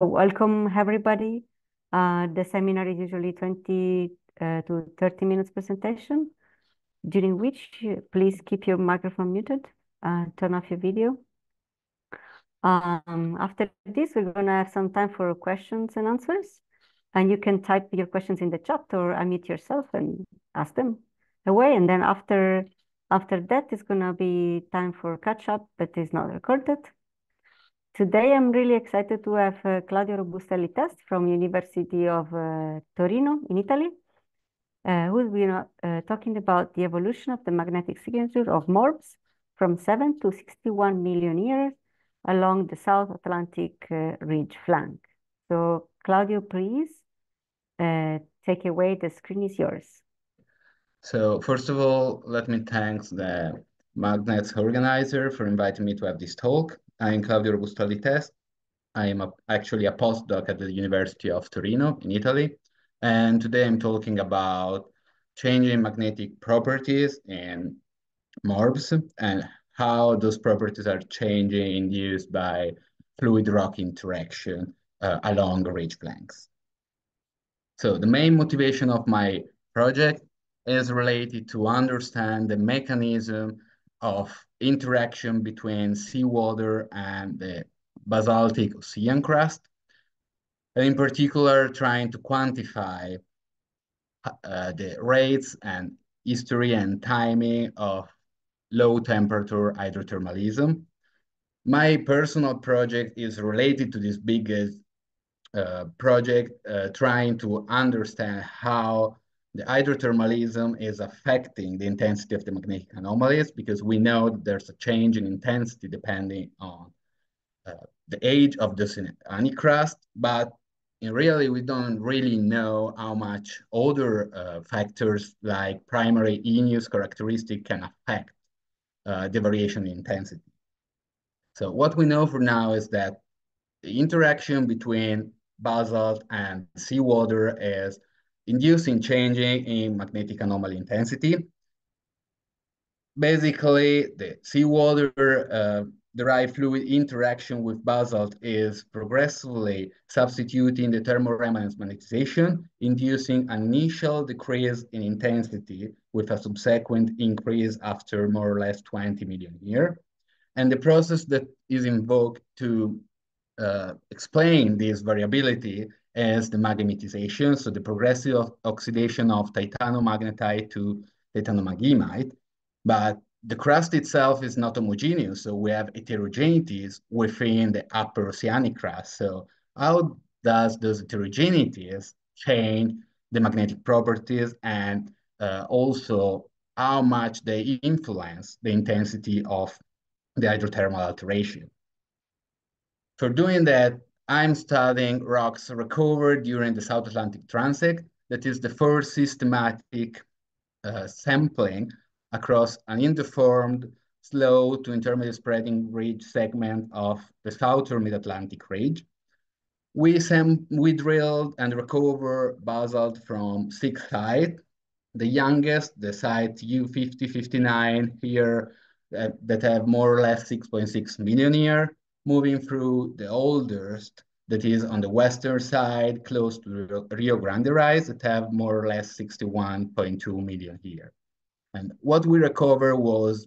welcome everybody. Uh, the seminar is usually 20 uh, to 30 minutes presentation, during which please keep your microphone muted, and turn off your video. Um, after this, we're gonna have some time for questions and answers. And you can type your questions in the chat or unmute yourself and ask them away. And then after after that, it's gonna be time for catch up, but it's not recorded. Today, I'm really excited to have uh, Claudio Robustelli Test from University of uh, Torino in Italy, uh, who's been uh, talking about the evolution of the magnetic signature of MORBS from 7 to 61 million years along the South Atlantic uh, ridge flank. So Claudio, please uh, take away. The screen is yours. So first of all, let me thank the MagNetZ organizer for inviting me to have this talk. I'm Claudio Robustelli Test. I am a, actually a postdoc at the University of Torino in Italy. And today I'm talking about changing magnetic properties in MORBS and how those properties are changing induced by fluid rock interaction uh, along ridge flanks. So the main motivation of my project is related to understand the mechanism of interaction between seawater and the basaltic ocean crust, and in particular trying to quantify uh, the rates and history and timing of low temperature hydrothermalism. My personal project is related to this biggest uh, project, uh, trying to understand how the hydrothermalism is affecting the intensity of the magnetic anomalies because we know that there's a change in intensity depending on uh, the age of the oceanic crust, but really we don't really know how much other uh, factors like primary igneous characteristic can affect uh, the variation in intensity. So what we know for now is that the interaction between basalt and seawater is inducing changing in magnetic anomaly intensity. Basically, the seawater uh, derived fluid interaction with basalt is progressively substituting the thermal thermoremanence magnetization, inducing an initial decrease in intensity with a subsequent increase after more or less 20 million years. And the process that is invoked to uh, explain this variability as the maghemitization, so the progressive oxidation of titanomagnetite to titanomaghemite. But the crust itself is not homogeneous, so we have heterogeneities within the upper oceanic crust. So how does those heterogeneities change the magnetic properties and uh, also how much they influence the intensity of the hydrothermal alteration? For doing that, I'm studying rocks recovered during the South Atlantic Transect. That is the first systematic uh, sampling across an undeformed, slow to intermediate spreading ridge segment of the southern mid-Atlantic ridge. We, we drilled and recovered basalt from six sites. The youngest, the site U5059 here, uh, that have more or less 6.6 million year moving through the oldest that is on the western side, close to Rio Grande Rise, that have more or less 61.2 million here. And what we recovered was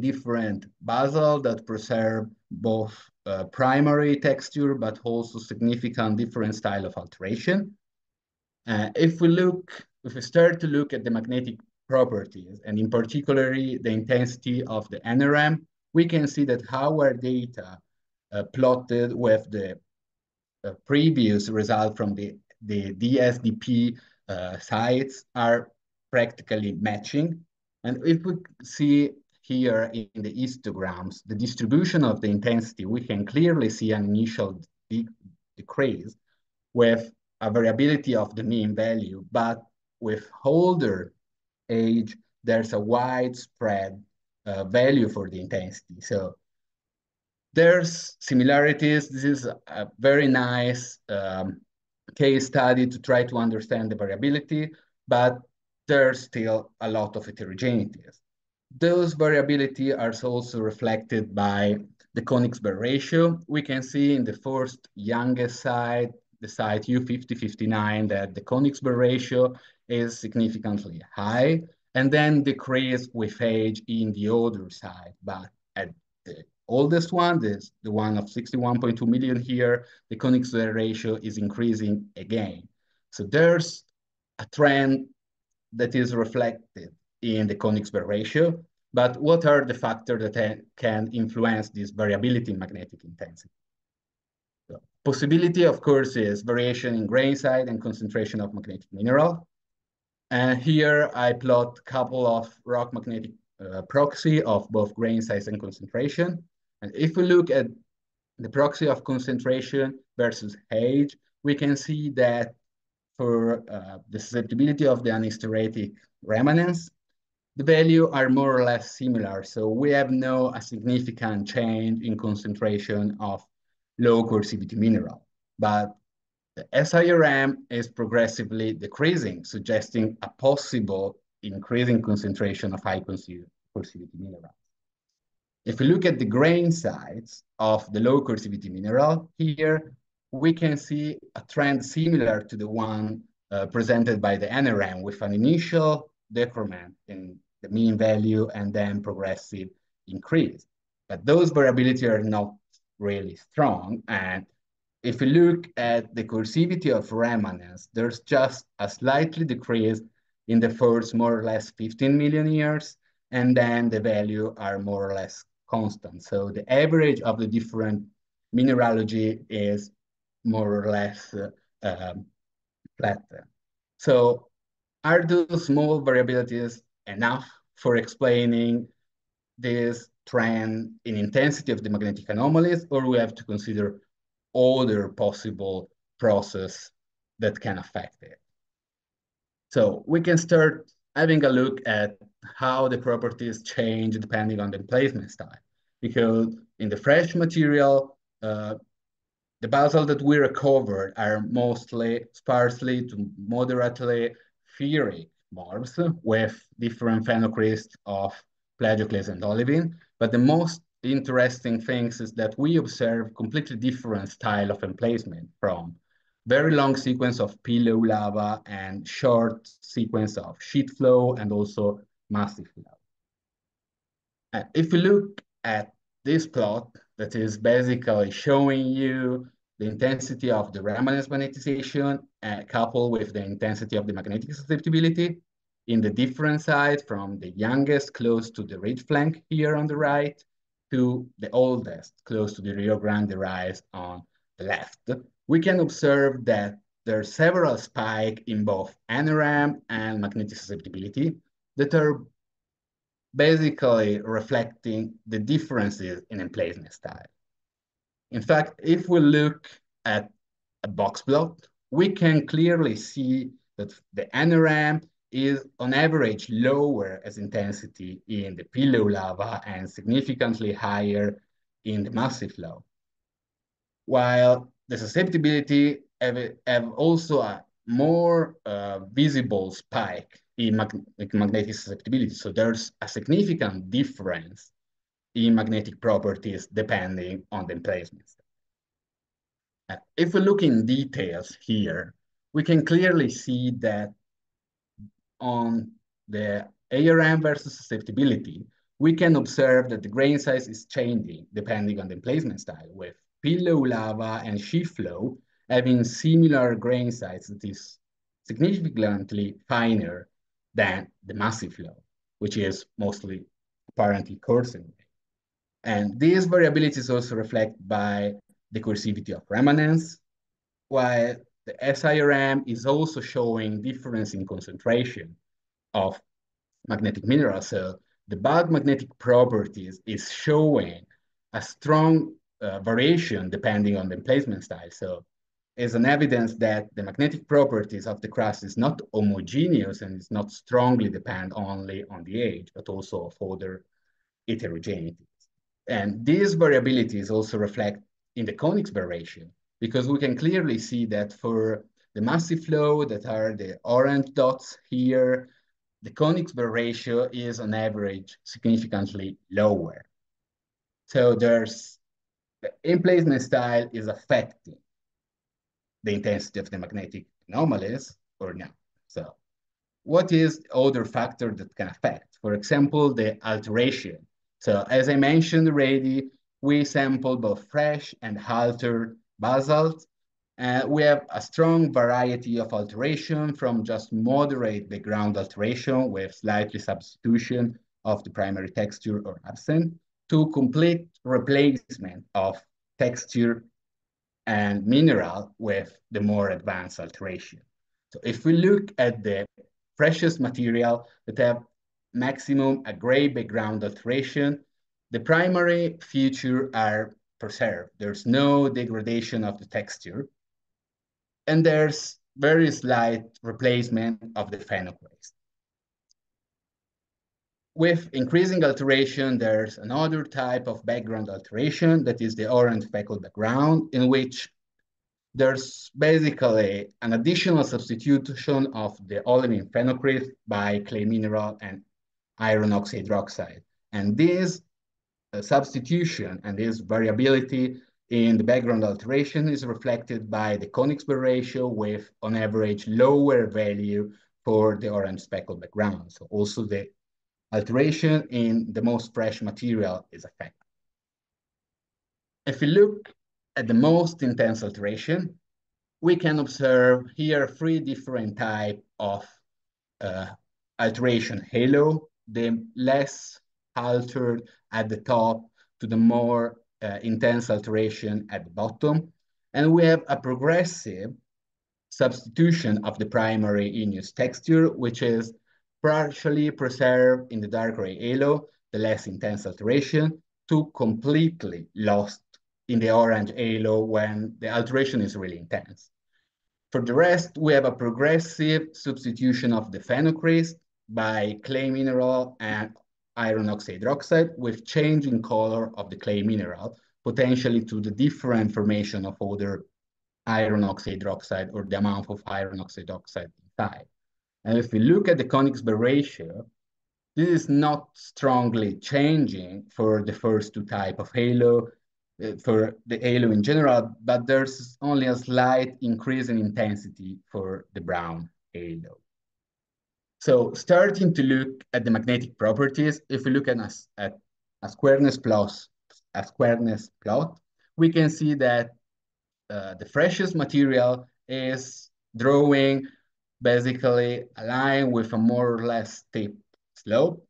different basalt that preserve both uh, primary texture, but also significant different style of alteration. Uh, if we look, if we start to look at the magnetic properties, and in particular the intensity of the NRM, we can see that our data plotted with the uh, previous result from the, the DSDP uh, sites are practically matching. And if we see here in the histograms, the distribution of the intensity, we can clearly see an initial de decrease with a variability of the mean value, but with older age, there's a widespread uh, value for the intensity. So there's similarities. This is a very nice um, case study to try to understand the variability, but there's still a lot of heterogeneities. Those variability are also reflected by the Koenigsberg ratio, we can see in the first youngest side, the side U5059, that the Koenigsberg ratio is significantly high and then decrease with age in the other side. But at the oldest one, this, the one of 61.2 million here, the Koenigsberg ratio is increasing again. So there's a trend that is reflected in the Koenigsberg ratio, but what are the factors that can influence this variability in magnetic intensity? So possibility, of course, is variation in grain size and concentration of magnetic mineral. And here I plot a couple of rock magnetic uh, proxy of both grain size and concentration. If we look at the proxy of concentration versus age, we can see that for uh, the susceptibility of the anisotropic remanence, the value are more or less similar. So we have no a significant change in concentration of low coercivity mineral. But the SIRM is progressively decreasing, suggesting a possible increasing concentration of high coercivity minerals. If we look at the grain size of the low coercivity mineral, here we can see a trend similar to the one uh, presented by the NRM with an initial decrement in the mean value and then progressive increase. But those variability are not really strong. And if we look at the coercivity of remanence, there's just a slightly decrease in the first more or less 15 million years, and then the value are more or less constant. So the average of the different mineralogy is more or less uh, um, flat. So are those small variabilities enough for explaining this trend in intensity of the magnetic anomalies, or we have to consider other possible process that can affect it. So we can start having a look at how the properties change depending on the emplacement style. Because in the fresh material, uh, the basalt that we recovered are mostly sparsely to moderately phyric morbs with different phenocrysts of plagioclase and olivine. But the most interesting things is that we observe completely different style of emplacement from very long sequence of pillow lava and short sequence of sheet flow and also massive flow. Uh, if you look at this plot that is basically showing you the intensity of the remanence magnetization uh, coupled with the intensity of the magnetic susceptibility in the different side from the youngest close to the ridge flank here on the right to the oldest close to the Rio Grande rise on the left. We can observe that there are several spikes in both NRM and magnetic susceptibility that are basically reflecting the differences in emplacement style. In fact, if we look at a box plot, we can clearly see that the NRM is on average lower as intensity in the pillow lava and significantly higher in the massive flow. While the susceptibility have, have also a more uh, visible spike in mag magnetic susceptibility. So there's a significant difference in magnetic properties depending on the emplacements. If we look in details here, we can clearly see that on the ARM versus susceptibility, we can observe that the grain size is changing depending on the emplacement style with pillow lava and sheet flow having similar grain size that is significantly finer than the massive flow, which is mostly apparently coursing. And these variabilities also reflect by the coercivity of remanence, while the SIRM is also showing difference in concentration of magnetic minerals. So the bulk magnetic properties is showing a strong uh, variation depending on the emplacement style. So is an evidence that the magnetic properties of the crust is not homogeneous and it's not strongly depend only on the age, but also of other heterogeneities. And these variabilities also reflect in the Koenigsberg ratio, because we can clearly see that for the massive flow that are the orange dots here, the Koenigsberg ratio is on average significantly lower. So there's the emplacement style is affecting the intensity of the magnetic anomalies or not. So what is other factor that can affect? For example, the alteration. So as I mentioned already, we sample both fresh and altered basalt. Uh, we have a strong variety of alteration from just moderate background alteration with slightly substitution of the primary texture or absent to complete replacement of texture and mineral with the more advanced alteration. So if we look at the precious material that have maximum a gray background alteration, the primary feature are preserved. There's no degradation of the texture. And there's very slight replacement of the phenocryst. With increasing alteration, there's another type of background alteration that is the orange speckled background in which there's basically an additional substitution of the olivine phenocryst by clay mineral and iron oxide hydroxide. And this uh, substitution and this variability in the background alteration is reflected by the Königsberg ratio with, on average, lower value for the orange speckled background. So also the alteration in the most fresh material is affected. If we look at the most intense alteration, we can observe here three different type of uh, alteration halo, the less altered at the top to the more uh, intense alteration at the bottom. And we have a progressive substitution of the primary igneous texture, which is partially preserved in the dark gray halo, the less intense alteration, to completely lost in the orange halo when the alteration is really intense. For the rest, we have a progressive substitution of the phenocryst by clay mineral and iron oxide hydroxide with changing color of the clay mineral, potentially to the different formation of other iron oxide hydroxide or the amount of iron oxide oxide inside. And if we look at the Königsberg ratio, this is not strongly changing for the first two type of halo, uh, for the halo in general, but there's only a slight increase in intensity for the brown halo. So starting to look at the magnetic properties, if we look at a, at a squareness plus a squareness plot, we can see that uh, the freshest material is drawing basically align with a more or less steep slope,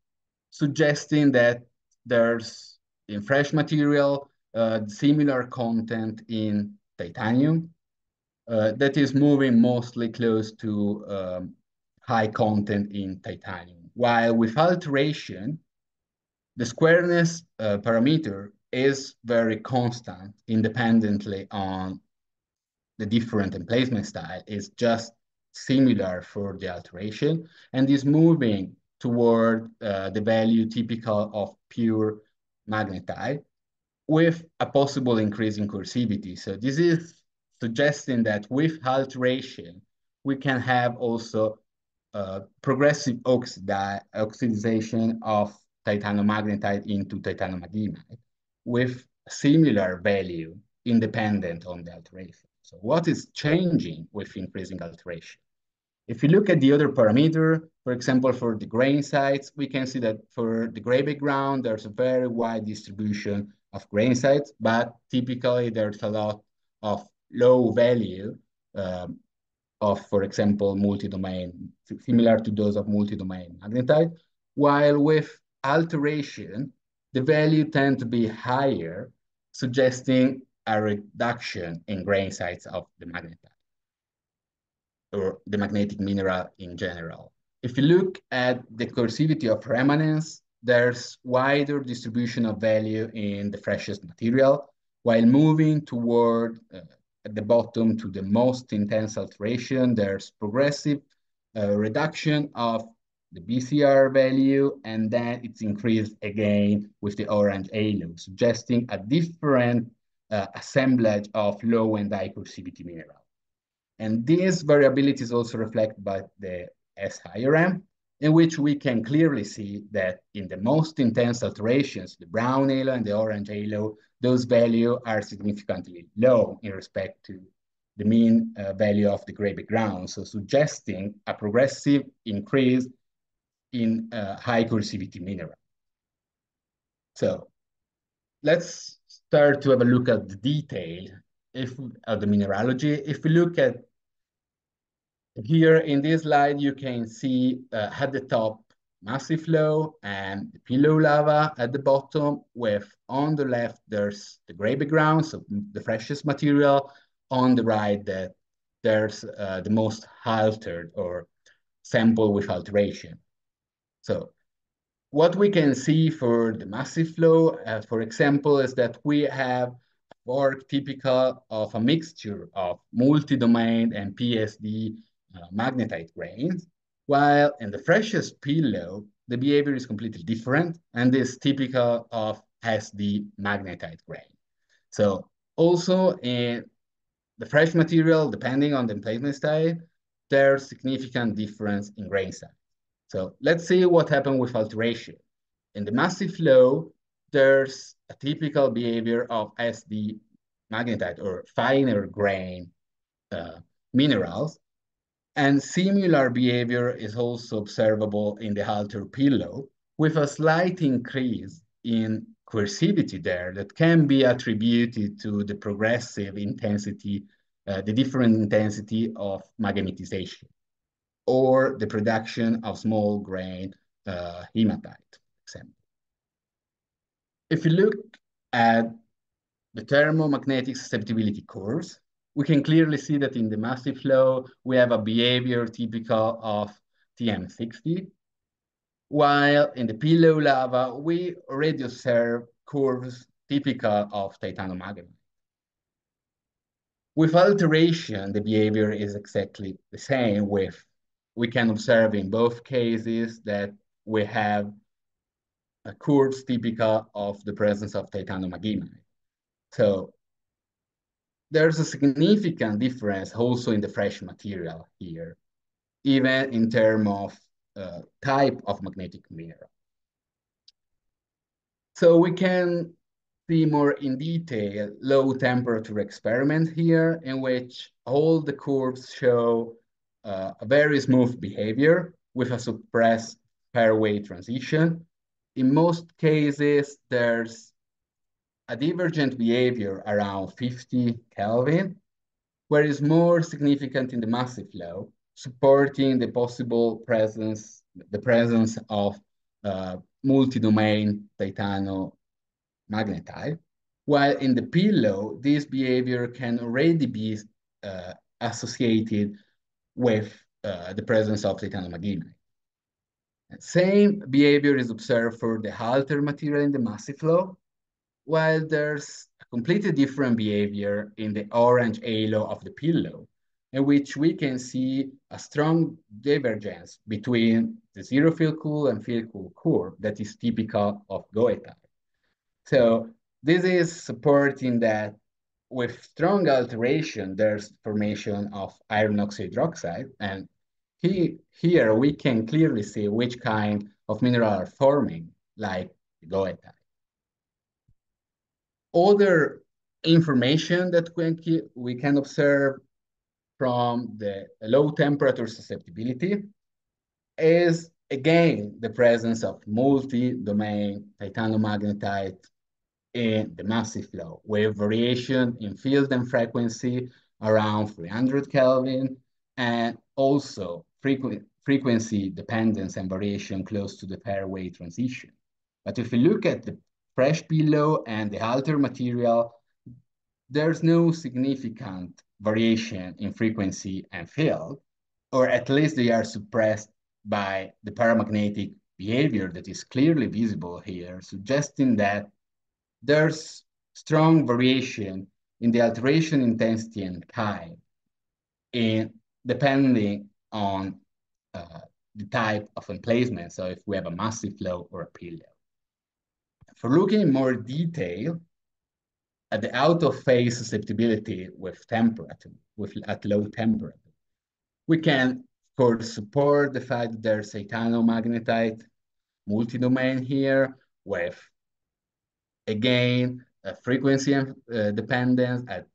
suggesting that there's in fresh material uh, similar content in titanium uh, that is moving mostly close to um, high content in titanium. While with alteration, the squareness uh, parameter is very constant independently on the different emplacement style. It's just similar for the alteration and is moving toward uh, the value typical of pure magnetite with a possible increase in coercivity. So this is suggesting that with alteration, we can have also uh, progressive oxidi oxidization of titanium magnetite into titanium adenite with similar value independent on the alteration. So what is changing with increasing alteration? If you look at the other parameter, for example, for the grain size, we can see that for the gray background, there's a very wide distribution of grain size, but typically there's a lot of low value um, of, for example, multi-domain, similar to those of multi-domain magnetite, while with alteration, the value tend to be higher, suggesting a reduction in grain size of the magnetite or the magnetic mineral in general. If you look at the coercivity of remanence, there's wider distribution of value in the freshest material, while moving toward uh, at the bottom to the most intense alteration, there's progressive uh, reduction of the BCR value, and then it's increased again with the orange halo, suggesting a different uh, assemblage of low and high coercivity mineral. And these variabilities also reflected by the SIRM. in which we can clearly see that in the most intense alterations, the brown halo and the orange halo, those values are significantly low in respect to the mean uh, value of the gray background, so suggesting a progressive increase in uh, high coercivity mineral. So let's start to have a look at the detail if, of the mineralogy. If we look at here in this slide, you can see uh, at the top massive flow and the pillow lava at the bottom with on the left there's the gray background, so the freshest material. On the right that there's uh, the most altered or sample with alteration. So what we can see for the massive flow, uh, for example, is that we have work typical of a mixture of multi-domain and PSD uh, magnetite grains, while in the freshest pillow, the behavior is completely different and is typical of SD magnetite grain. So also in the fresh material, depending on the emplacement style, there's significant difference in grain size. So let's see what happened with alteration. In the massive flow, there's a typical behavior of SD magnetite or finer grain uh, minerals. And similar behavior is also observable in the halter pillow with a slight increase in coercivity there that can be attributed to the progressive intensity, uh, the different intensity of magnetization or the production of small grain uh, hematite, example. If you look at the thermomagnetic susceptibility curves, we can clearly see that in the massive flow, we have a behavior typical of TM60, while in the pillow lava, we already observe curves typical of titanomagnetite. With alteration, the behavior is exactly the same with we can observe in both cases that we have curves typical of the presence of titanomaghemite. So there's a significant difference also in the fresh material here, even in terms of uh, type of magnetic mineral. So we can see more in detail low temperature experiment here in which all the curves show uh, a very smooth behavior with a suppressed Verwey transition. In most cases, there's a divergent behavior around 50 Kelvin, where it's more significant in the massive flow, supporting the possible presence, the presence of uh, multi-domain titanomagnetite, while in the pillow, this behavior can already be uh, associated with uh, the presence of titanomaghemite. Same behavior is observed for the halter material in the massive flow, while there's a completely different behavior in the orange halo of the pillow, in which we can see a strong divergence between the zero field cool and field cool curve that is typical of goethite. So this is supporting that with strong alteration, there's formation of iron oxide hydroxide. And he, here we can clearly see which kind of mineral are forming, like goethite. Other information that we, we can observe from the low temperature susceptibility is again the presence of multi-domain titanomagnetite in the massive flow with variation in field and frequency around 300 Kelvin and also frequency dependence and variation close to the Verwey transition. But if we look at the fresh pillow and the halter material, there's no significant variation in frequency and field, or at least they are suppressed by the paramagnetic behavior that is clearly visible here, suggesting that there's strong variation in the alteration intensity and kind, in, depending on uh, the type of emplacement. So if we have a massive flow or a pillow. For looking in more detail at the out of phase susceptibility with temperature, with at low temperature, we can of course support the fact that there's a titanomagnetite multi-domain here with, again, a frequency uh, dependence at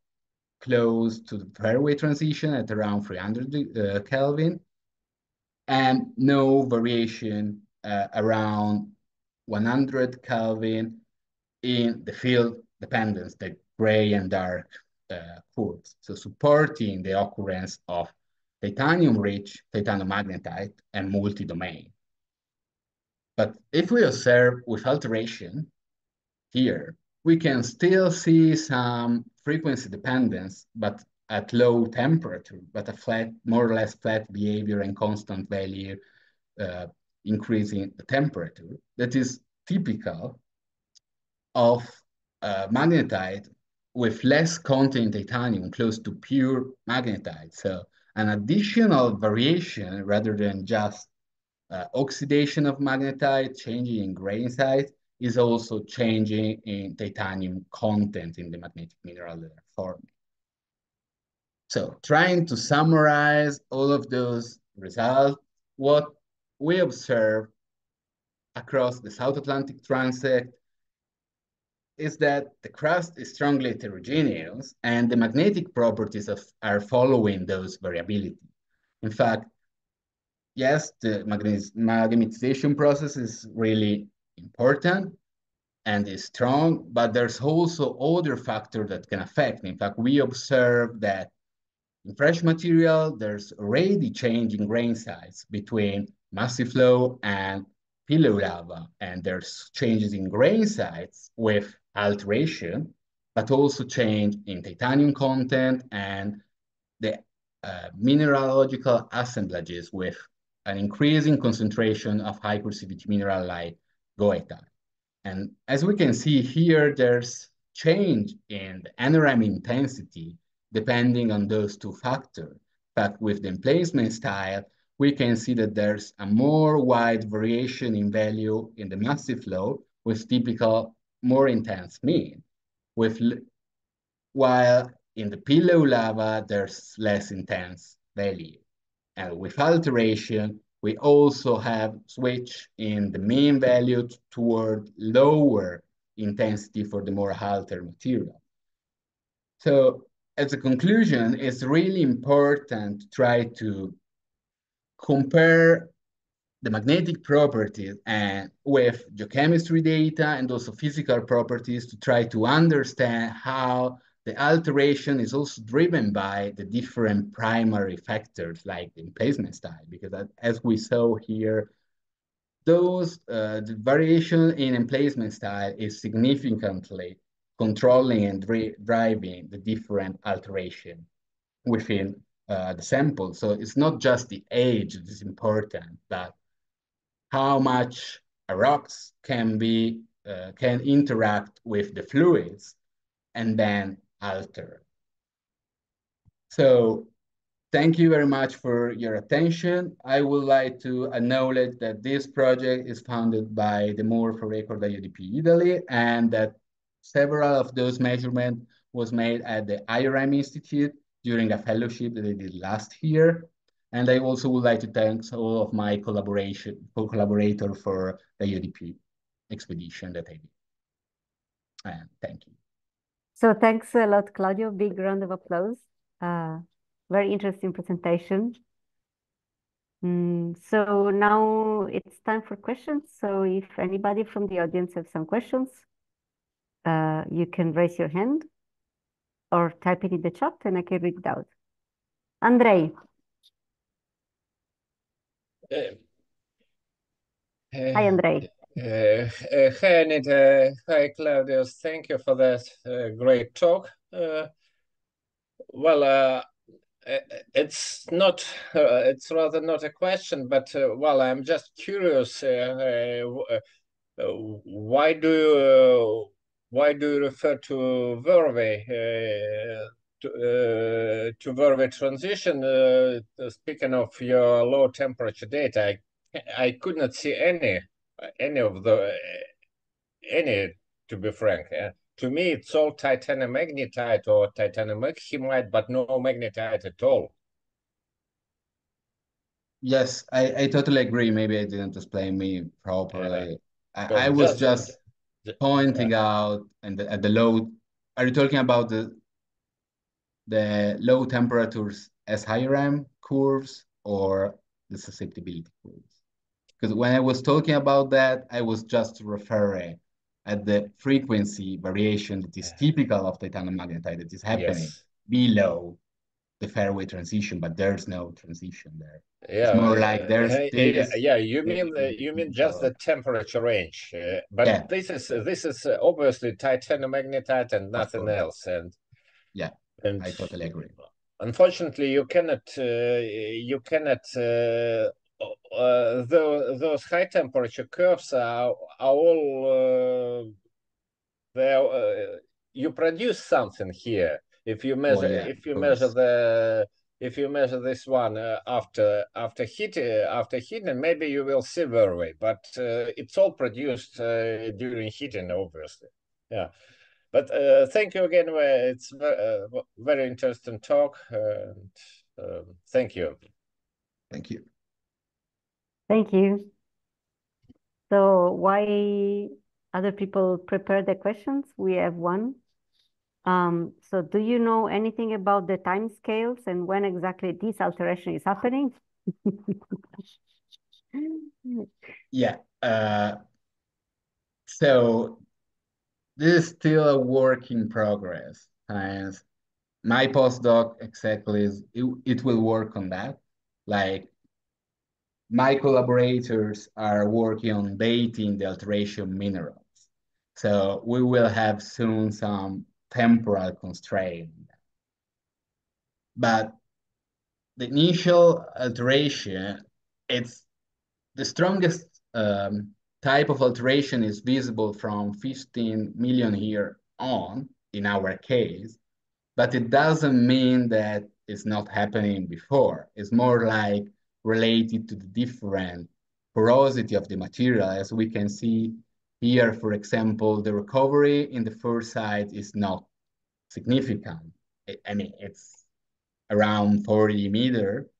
close to the Verwey transition at around 300 uh, Kelvin, and no variation uh, around 100 Kelvin in the field dependence, the gray and dark uh, curves. So supporting the occurrence of titanium-rich titanomagnetite and multi-domain. But if we observe with alteration here, we can still see some frequency dependence, but at low temperature, but a flat, more or less flat behavior and constant value uh, increasing the temperature that is typical of uh, magnetite with less content titanium close to pure magnetite. So an additional variation rather than just uh, oxidation of magnetite, changing in grain size, is also changing in titanium content in the magnetic mineral that are forming. So trying to summarize all of those results, what we observe across the South Atlantic transect is that the crust is strongly heterogeneous and the magnetic properties of, are following those variability. In fact, yes, the maghemitization process is really important and is strong, but there's also other factors that can affect. In fact, we observe that in fresh material, there's already change in grain size between massive flow and pillow lava, and there's changes in grain size with alteration, but also change in titanium content and the uh, mineralogical assemblages with an increasing concentration of high porosity mineral like goethite. And as we can see here, there's change in the NRM intensity depending on those two factors. But with the emplacement style, we can see that there's a more wide variation in value in the massive flow with typical more intense mean. With while in the pillow lava, there's less intense value. And with alteration, we also have switch in the mean value toward lower intensity for the more halter material. So as a conclusion, it's really important to try to compare the magnetic properties and with geochemistry data and also physical properties to try to understand how the alteration is also driven by the different primary factors like the emplacement style, because as we saw here, those uh, the variation in emplacement style is significantly controlling and dri driving the different alteration within uh, the sample. So it's not just the age that is important, but how much rocks can be uh, can interact with the fluids and then alter. So thank you very much for your attention. I would like to acknowledge that this project is funded by the More for Record IODP Italy and that several of those measurements was made at the IRM Institute during a fellowship that I did last year. And I also would like to thank all of my collaboration, co-collaborator for the IODP expedition that I did. And thank you. So thanks a lot, Claudio. Big round of applause. Uh, very interesting presentation. Mm, so now it's time for questions. So if anybody from the audience have some questions, uh, you can raise your hand or type it in the chat and I can read it out. Andrei. Uh, Hi, Andrei. Uh, uh, hi, Anita. Hi, Claudius. Thank you for that uh, great talk. Uh, well, uh, it's not, uh, it's rather not a question, but well, I'm just curious. why do you, why do you refer to Verwey? to, uh, to Verwey transition, uh, speaking of your low temperature data, I, I could not see any any of the any to be frank. Uh, to me, it's all titanium magnetite or titanium hemite, but no magnetite at all. Yes, I, I totally agree. Maybe I didn't explain me properly. I, I was just- just ju- pointing out and the, at the low. Are you talking about the the low temperatures as SIRM curves or the susceptibility curves? Because when I was talking about that, I was just referring at the frequency variation that is typical of titanium magnetite that is happening Yes. below the Verwey transition, but there's no transition there. Yeah, it's more uh, like there's- uh, yeah, yeah, you mean uh, you mean just the temperature range, uh, but Yeah. this is this is uh, obviously titanium magnetite and nothing else, and Yeah, and I totally agree. unfortunately you cannot uh, you cannot uh, uh, those high temperature curves are are all uh, they are, uh, you produce something here if you measure Oh, yeah, if you measure the if you measure this one uh, after after heat uh, after heating maybe you will see Verwey but uh, it's all produced uh, during heating obviously yeah but uh, thank you again. It's ve- uh, very interesting talk. And um, thank you. Thank you. Thank you. So why other people prepare the questions? We have one. Um, so do you know anything about the time scales and when exactly this alteration is happening? Yeah. Uh, so this is still a work in progress. And my postdoc exactly is it, it will work on that. Like my collaborators are working on dating the alteration minerals. So we will have soon some temporal constraint. But the initial alteration, it's the strongest um, type of alteration is visible from 15 million year on in our case, but it doesn't mean that it's not happening before. It's more like related to the different porosity of the material. As we can see here, for example, the recovery in the first site is not significant. I- mean, it's around 40 meter.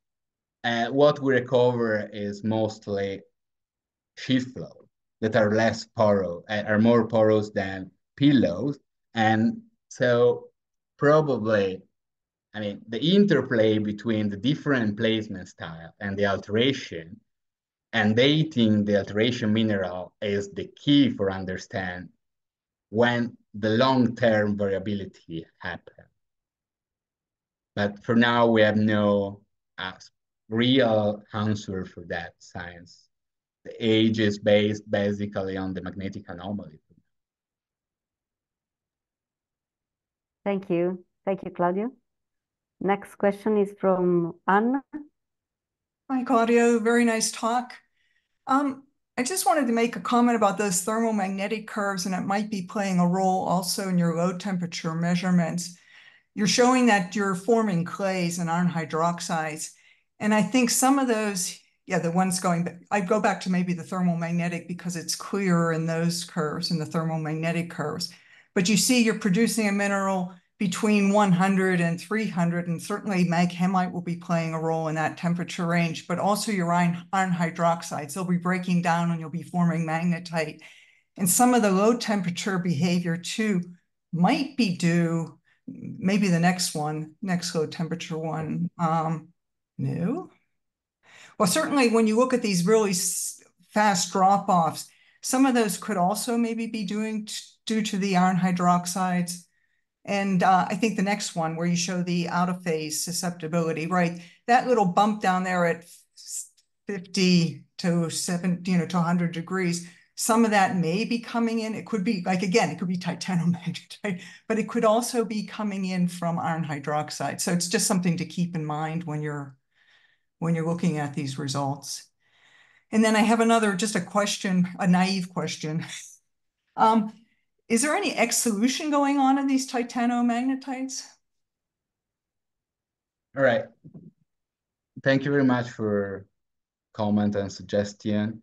And what we recover is mostly sheet flow that are less porous, uh, are more porous than pillows. And so probably, I mean, the interplay between the different placement style and the alteration and dating the alteration mineral is the key for understand when the long-term variability happens. But for now, we have no uh, real answer for that science. The age is based basically on the magnetic anomaly. Thank you. Thank you, Claudio. Next question is from Anna. Hi, Claudio. Very nice talk. Um, I just wanted to make a comment about those thermomagnetic curves, and it might be playing a role also in your low temperature measurements. You're showing that you're forming clays and iron hydroxides. And I think some of those, yeah, the ones going, I'd go back to maybe the thermomagnetic because it's clearer in those curves, in the thermomagnetic curves. But you see you're producing a mineral between 100 and 300, and certainly maghemite will be playing a role in that temperature range, but also your iron, iron hydroxides, they'll be breaking down and you'll be forming magnetite. And some of the low temperature behavior too might be due, maybe the next one, next low temperature one, um. Well, certainly when you look at these really fast drop-offs, some of those could also maybe be doing due to the iron hydroxides. And uh, I think the next one where you show the out of phase susceptibility, right? That little bump down there at 50 to 70, you know, to 100 degrees, some of that may be coming in. It could be like, again, it could be titanomagnetite, but it could also be coming in from iron hydroxide. So it's just something to keep in mind when you're when you're looking at these results. And then I have another, just a question, a naive question. Um, is there any exsolution going on in these titanomagnetites? All right. Thank you very much for comment and suggestion.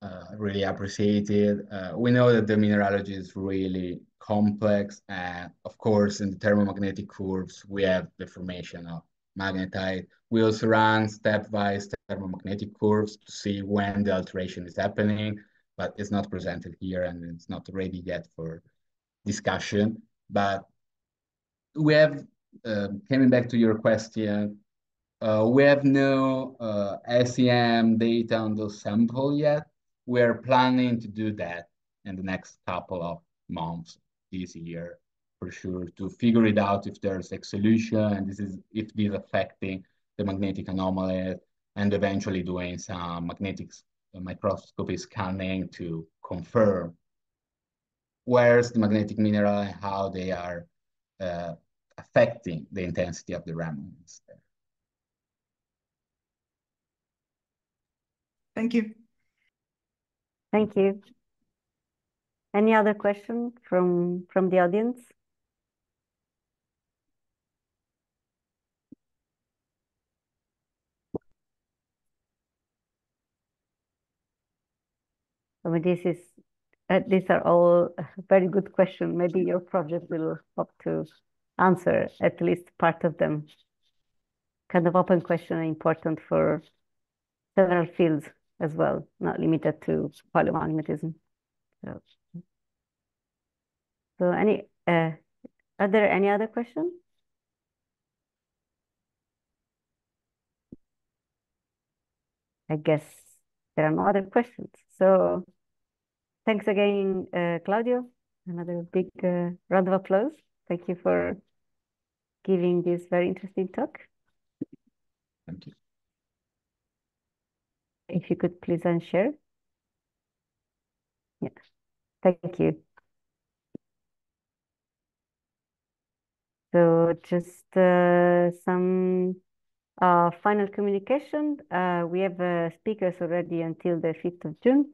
Uh, really appreciate it. Uh, we know that the mineralogy is really complex, and of course, in the thermomagnetic curves, we have the formation of magnetite. We also run stepwise thermomagnetic curves to see when the alteration is happening, but it's not presented here and it's not ready yet for discussion. But we have, uh, coming back to your question, uh, we have no uh, SEM data on those sample yet. We're planning to do that in the next couple of months this year for sure to figure it out if there's a solution and this is if this is affecting the magnetic anomaly and eventually doing some magnetic microscopy scanning to confirm where's the magnetic mineral and how they are uh, affecting the intensity of the remnants there. Thank you. Thank you. Any other question from from the audience? I mean, this is uh, these are all very good questions. Maybe your project will hope to answer at least part of them. Kind of open question important for several fields as well, not limited to paleomagnetism. So, so any uh, are there any other questions? I guess there are no other questions. So thanks again, uh, Claudio. Another big uh, round of applause. Thank you for giving this very interesting talk. Thank you. If you could please unshare. Yeah, thank you. So just uh, some uh, final communication. Uh, we have uh, speakers already until the 5th of June.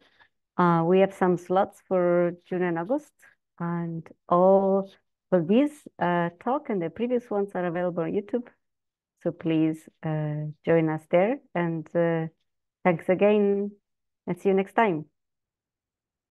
Uh, we have some slots for June and August, and all of these uh, talk and the previous ones are available on YouTube. So please uh, join us there. And uh, thanks again, and see you next time.